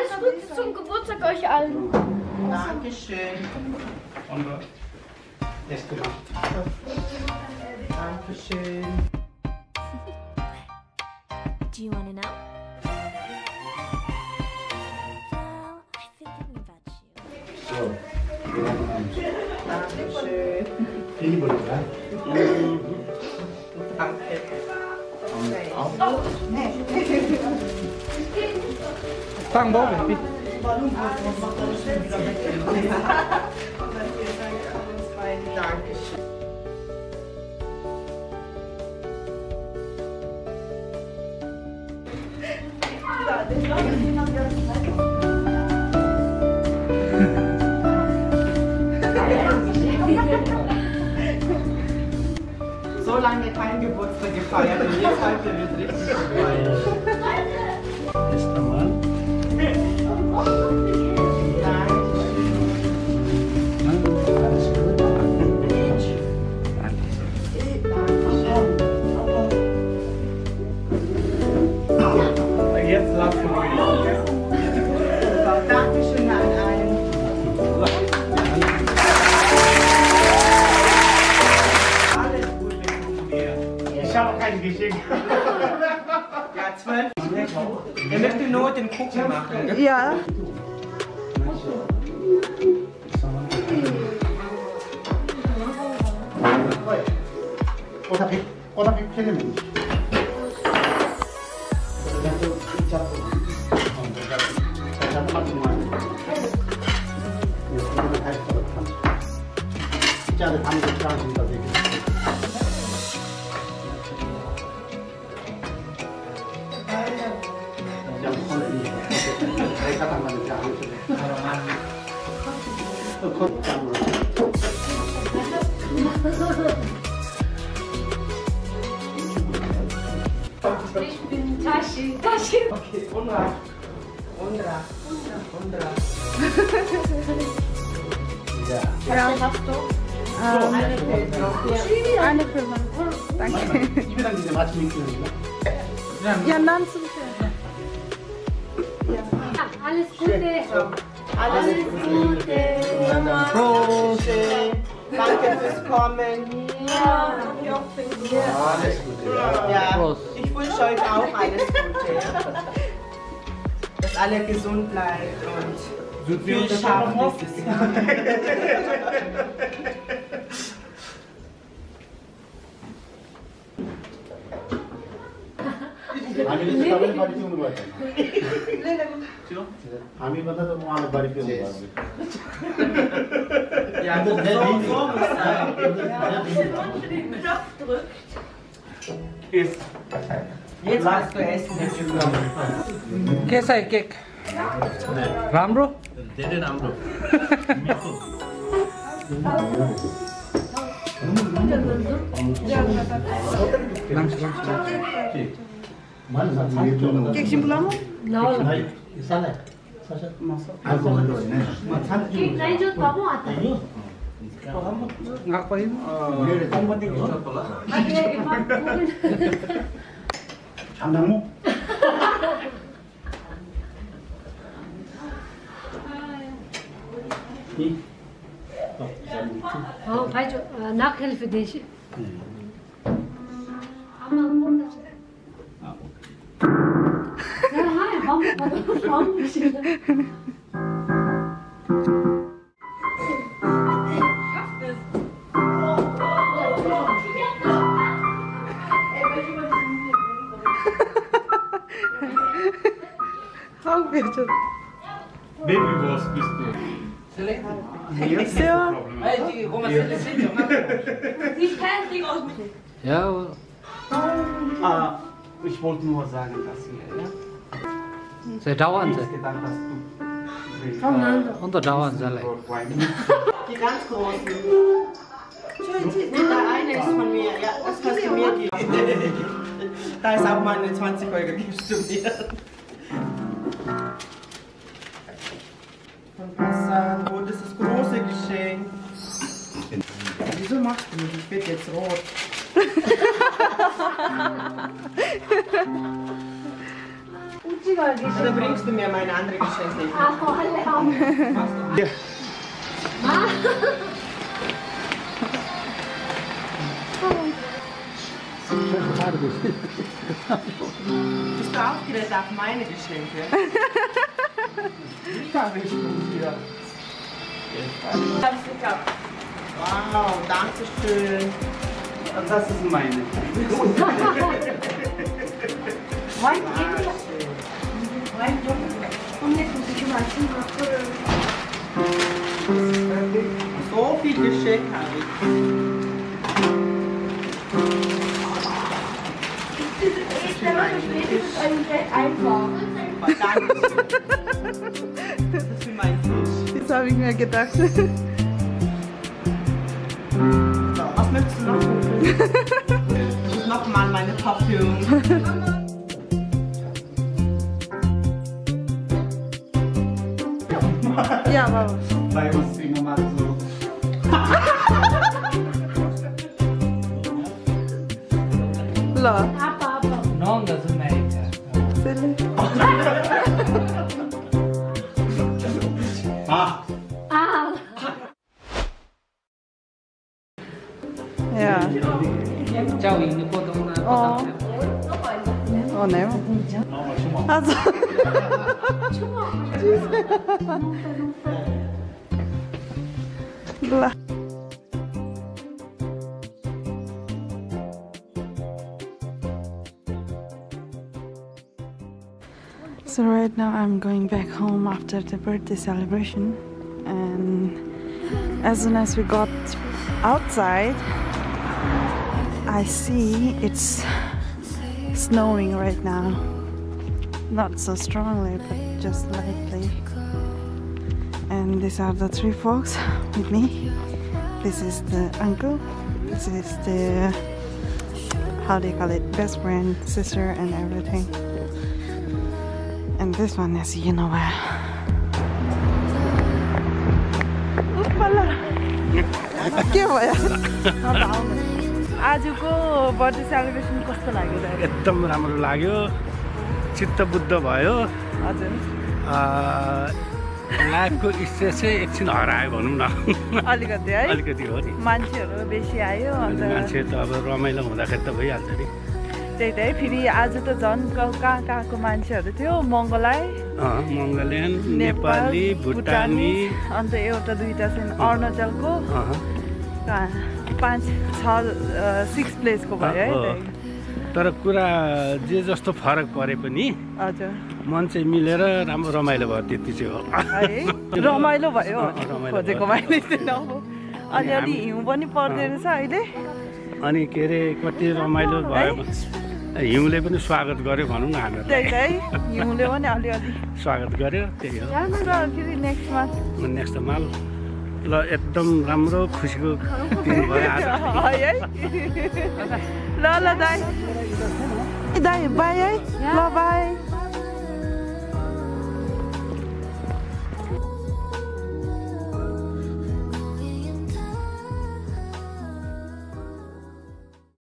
Alles Gute zum Geburtstag euch allen. Danke schön. Danke schön. Do you want to know? Well, I've been thinking about you. Danke schön. Danke. Fang boven, bitte. Danke schön. So lange kein Geburtstag gefeiert und jetzt heute wird richtig gefeiert. Ich habe auch keine geschenk. Ja, zwölf ist lecker. Nur den Kuchen machen. Ja. Oder, oder wir kennen mich. Ich habe かたまでじゃあ話してこっちゃんの。Ich bin Tashi. Tashi. Okay, Unra. Eine Firma. Danke. Ich will an diese Matschmixel. Ja, Nanzen. Alles Gute. Alles Gute. Prost. Danke fürs Kommen. Ja. Alles Gute. Ja, ich wünsche euch auch alles Gute. Dass alle gesund bleibt und viel schafft nächstes Jahr. हामीले चाहिँ तपाईँले बढी पिउनु भएको छैन हामीभन्दा त उहाँले बढी पिउनु भएको के छ केक राम्रो धेरै राम्रो Kijk, simpelamo? साला 사실 알고 만들어 있네. Kijk, nee, dat babu ata. ngapain 장당무? 이? Oh, weet je, uh, nachhelfen deze. Allemaal Auch bitte. Babyboss bist du. Ja. Die kennt die aus mit. ja Ah, ich wollte nur sagen, dass ihr, ja? Saya dauern Ich saya gedacht, dass du. Voneinander. untuk dauern saya Die ganz großen. Der eine ist von mir. Ja, das kannst du mir geben. Da ist auch meine 20 Euro, gibst du mir. Sagen, oh, das ist das große Geschenk. Wieso machst du nicht? Ich werde jetzt rot. Oder bringst du mir meine andere Geschenke? Ach, alle ja. Bist du aufgeregt auf meine Geschenke? ich habe ich schon hier. Wow, danke schön. Das ist meine. Heute so viel Geschenk habe ich. Ich stelle euch einfach. Danke schön. Das ist für meinen Fisch. Das habe ich mir gedacht. So, was möchtest du noch? Das ist nochmal meine Parfüm. Vai um sim, uma azul. Lá. Não das América. Ah. Ah. Yeah. Tchau, Ine. Pode uma. Oh. Oh, não. Ciao, hindi po doon na. Oo. Oh, nee. Also. Blah. So right now I'm going back home after the birthday celebration and as soon as we got outside I see it's snowing right now Not so strongly, but just lightly. And these are the three folks with me. This is the uncle. This is the how do you call it? Best friend, sister, and everything. And this one is you know where. Oopala. के भयो आजको birthday celebration कस्तो लाग्यो दाइ एकदम राम्रो लाग्यो चित्त बुद्ध भयो लाइफको स्ट्रेस चाहिँ एकछिन हरायो भनौँ न। अलिकति है। अलिकति हो नि। मान्छेहरू बेसी आयो अन्त मान्छे त अब रमाइलो हुँदाखेरि त भइहाल्छ नि। त्यही त है फेरि आज त झन् कहाँ कहाँको मान्छेहरू थियो? मङ्गलाई मङ्गोलियन नेपाल भुटानी। अन्त एउटा दुईवटा चाहिँ अरुणाचलको। पाँच छ सिक्स प्लेसको भयो है। तर कुरा जे जस्तो फरक परे पनि मन चाहिँ मिलेर राम्रो रमाइलो भयो त्यति चाहिँ हो। रमाइलो भयो। अँ, रमाइलो खोजेको भयो। मैले चाहिँ अब अलिअलि हिउँ पनि पर्दो रहेछ अहिले। अनि के अरे कति रमाइलो भयो। हिउँले पनि स्वागत गर्यो भनौँ न हामीहरूलाई। त्यही त है। हिउँले पनि अलिअलि। स्वागत गर्यो त्यही हो। नेक्स्टमा नेक्स्ट माल। ल एकदम राम्रो खुसीको दिन भयो आज। है है। ल ल दाई। दाई बाई है। ल बाई।